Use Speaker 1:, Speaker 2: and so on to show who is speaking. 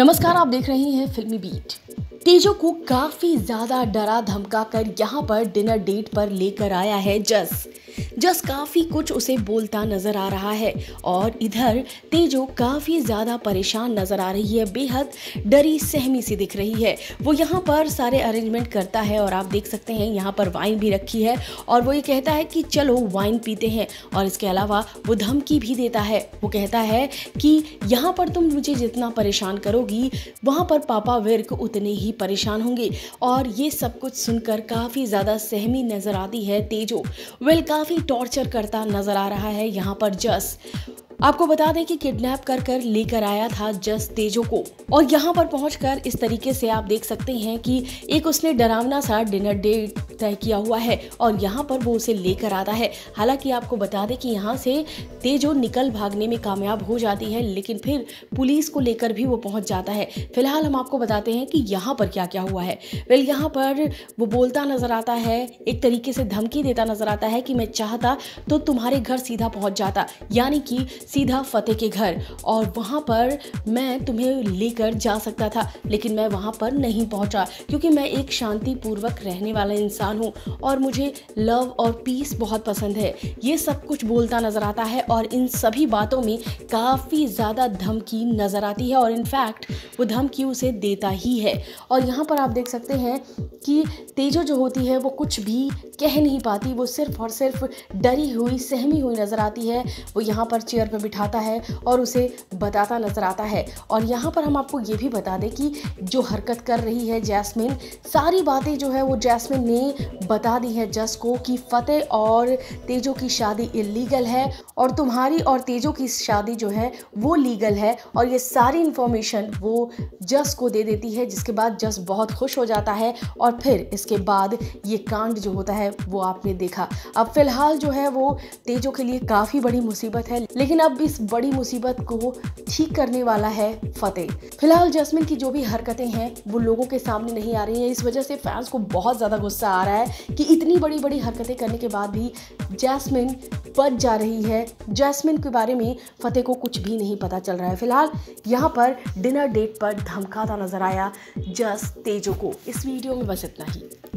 Speaker 1: नमस्कार, आप देख रहे हैं फिल्मी बीट। तेजो को काफ़ी ज़्यादा डरा धमका कर यहाँ पर डिनर डेट पर लेकर आया है जस। जस काफ़ी कुछ उसे बोलता नज़र आ रहा है और इधर तेजो काफ़ी ज़्यादा परेशान नज़र आ रही है, बेहद डरी, सहमी सी दिख रही है। वो यहाँ पर सारे अरेंजमेंट करता है और आप देख सकते हैं यहाँ पर वाइन भी रखी है और वो ये कहता है कि चलो वाइन पीते हैं और इसके अलावा वो धमकी भी देता है। वो कहता है कि यहाँ पर तुम मुझे जितना परेशान करोगी, वहाँ पर पापा विर्क उतने ही परेशान होंगे और ये सब कुछ सुनकर काफ़ी ज़्यादा सहमी नज़र आती है तेजो। वेल काफ़ी टॉर्चर करता नज़र आ रहा है यहाँ पर जस। आपको बता दें कि किडनैप कर कर लेकर आया था जस तेजो को। और यहाँ पर पहुंचकर इस तरीके से आप देख सकते हैं कि एक उसने डरावना सा डिनर डेट तय किया हुआ है और यहाँ पर वो उसे लेकर आता है। हालाँकि आपको बता दें कि यहाँ से तेजो निकल भागने में कामयाब हो जाती है, लेकिन फिर पुलिस को लेकर भी वो पहुँच जाता है। फ़िलहाल हम आपको बताते हैं कि यहाँ पर क्या क्या हुआ है। वेल, यहाँ पर वो बोलता नज़र आता है, एक तरीके से धमकी देता नज़र आता है कि मैं चाहता तो तुम्हारे घर सीधा पहुँच जाता। यानी कि सीधा फतेह के घर और वहाँ पर मैं तुम्हें लेकर जा सकता था, लेकिन मैं वहाँ पर नहीं पहुँचा क्योंकि मैं एक शांतिपूर्वक रहने वाला इंसान हूँ और मुझे लव और पीस बहुत पसंद है। ये सब कुछ बोलता नज़र आता है और इन सभी बातों में काफ़ी ज़्यादा धमकी नज़र आती है और इनफैक्ट वो धमकी उसे देता ही है। और यहाँ पर आप देख सकते हैं कि तेजो जो होती है वो कुछ भी कह नहीं पाती, वो सिर्फ़ और सिर्फ़ डरी हुई, सहमी हुई नज़र आती है। वो यहाँ पर चेयर पर बिठाता है और उसे बताता नज़र आता है। और यहाँ पर हम आपको ये भी बता दें कि जो हरकत कर रही है जैस्मिन, सारी बातें जो है वो जैस्मिन ने बता दी है जस को कि फ़तेह और तेजो की शादी इलीगल है और तुम्हारी और तेजो की शादी जो है वो लीगल है और ये सारी इन्फॉर्मेशन वो जस को दे देती है, जिसके बाद जस बहुत खुश हो जाता है और फिर इसके बाद ये कांड जो होता है वो आपने देखा। अब फ़िलहाल जो है वो तेजो के लिए काफ़ी बड़ी मुसीबत है, लेकिन अब इस बड़ी मुसीबत को ठीक करने वाला है फतेह। फ़िलहाल जैस्मिन की जो भी हरकतें हैं, वो लोगों के सामने नहीं आ रही हैं। इस वजह से फैंस को बहुत ज़्यादा गुस्सा आ रहा है कि इतनी बड़ी बड़ी हरकतें करने के बाद भी जैस्मिन बच जा रही है। जैस्मिन के बारे में फतेह को कुछ भी नहीं पता चल रहा है। फ़िलहाल यहाँ पर डिनर डेट पर धमकाता नज़र आया जस तेजो को। इस वीडियो में बस इतना ही।